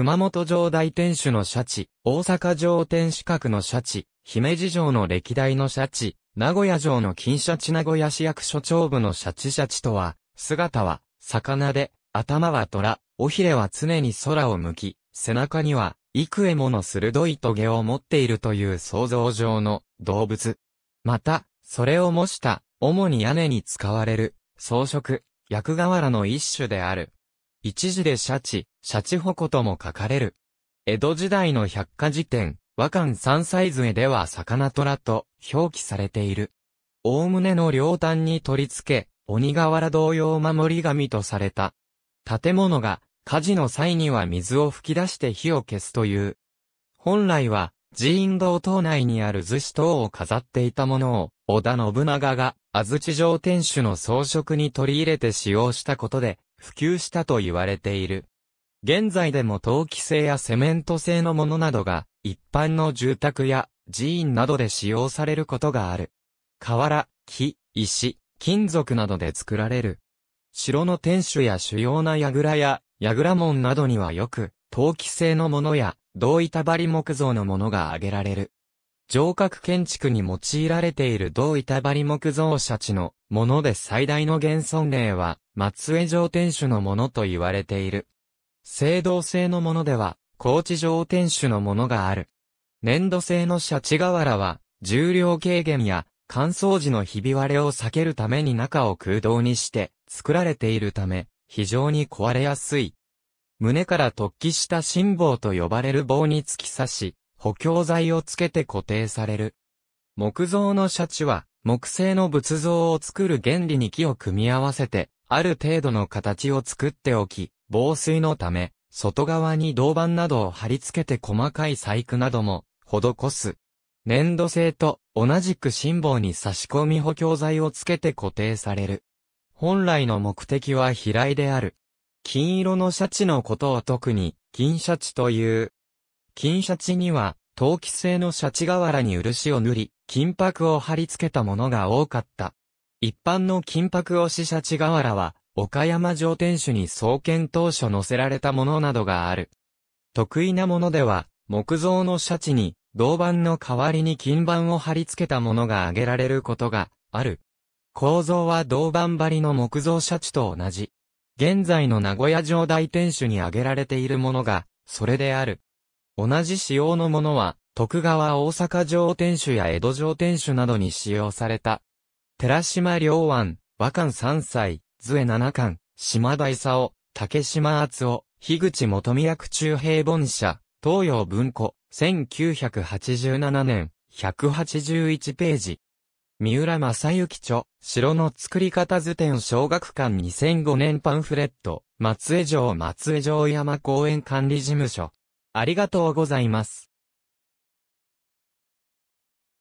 熊本城大天守のシャチ、大阪城天守閣のシャチ、姫路城の歴代のシャチ、名古屋城の金シャチ名古屋市役所長部のシャチシャチとは、姿は、魚で、頭は虎、尾ひれは常に空を向き、背中には、幾重もの鋭い棘を持っているという想像上の動物。また、それを模した、主に屋根に使われる、装飾、役瓦の一種である。一時でシャチ、シャチホコとも書かれる。江戸時代の百科事典、和漢三歳図では魚虎と表記されている。大胸の両端に取り付け、鬼瓦同様守り神とされた。建物が火事の際には水を吹き出して火を消すという。本来は寺院堂島内にある逗子等を飾っていたものを、織田信長が安土城天守の装飾に取り入れて使用したことで、普及したと言われている。現在でも陶器製やセメント製のものなどが一般の住宅や寺院などで使用されることがある。瓦、木、石、金属などで作られる。城の天守や主要な櫓や櫓門などにはよく陶器製のものや銅板張り木造のものが挙げられる。城郭建築に用いられている銅板張り木造車地のもので最大の現存例は松江城天守のものと言われている。青銅製のものでは高知城天守のものがある。粘土製のシャチ瓦は重量軽減や乾燥時のひび割れを避けるために中を空洞にして作られているため非常に壊れやすい。胸から突起した心棒と呼ばれる棒に突き刺し、補強材をつけて固定される。木造のシャチは、木製の仏像を作る原理に木を組み合わせて、ある程度の形を作っておき、防水のため、外側に銅板などを貼り付けて細かい細工なども、施す。粘土製と同じく心棒に差し込み補強材をつけて固定される。本来の目的は飛来である。金色のシャチのことを特に、金シャチという。金シャチには、陶器製のシャチ瓦に漆を塗り、金箔を貼り付けたものが多かった。一般の金箔押しシャチ瓦は、岡山城天守に創建当初載せられたものなどがある。得意なものでは、木造のシャチに、銅板の代わりに金板を貼り付けたものが挙げられることがある。構造は銅板張りの木造シャチと同じ。現在の名古屋城大天守に挙げられているものが、それである。同じ仕様のものは、徳川大阪城天守や江戸城天守などに使用された。寺島良安、和漢三歳、図江七巻、島田勲、竹島厚夫、樋口元宮区中平本社、東洋文庫、1987年、181ページ。三浦正幸著、城の作り方図典小学館2005年パンフレット、松江城松江城山公園管理事務所。ありがとうございます。